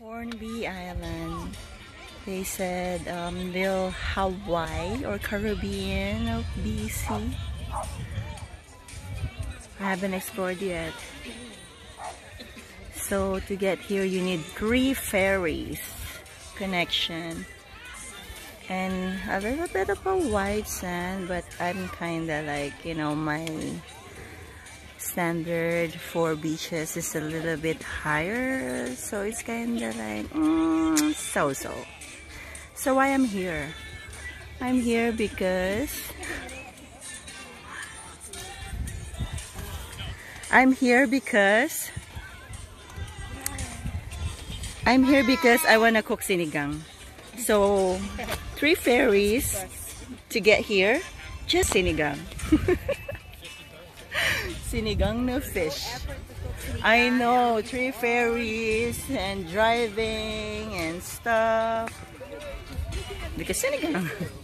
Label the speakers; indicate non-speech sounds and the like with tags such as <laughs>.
Speaker 1: Hornby Island. They said um, little Hawaii or Caribbean of BC. I haven't explored yet. So to get here you need three ferries connection and a little bit of a white sand but I'm kinda like you know my standard for beaches is a little bit higher so it's kinda like mm, so so so why I'm here? I'm here because I'm here because I'm here because I wanna cook sinigang. So three ferries to get here just sinigang <laughs> sinigang na fish. I know, three ferries and driving and stuff. Because sinigang. <laughs>